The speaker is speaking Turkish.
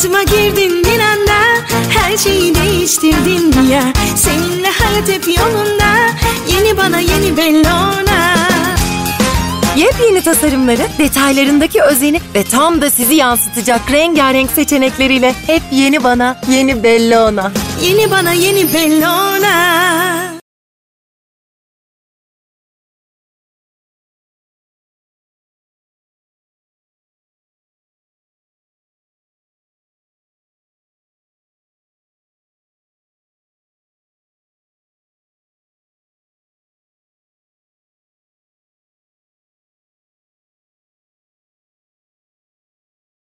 Hayatıma girdin bir anda Her şeyi değiştirdin ya Seninle hayat hep yolunda Yeni bana yeni Bellona Yepyeni tasarımları, detaylarındaki özeni ve tam da sizi yansıtacak rengarenk seçenekleriyle hep yeni bana, yeni Bellona. Yeni bana yeni Bellona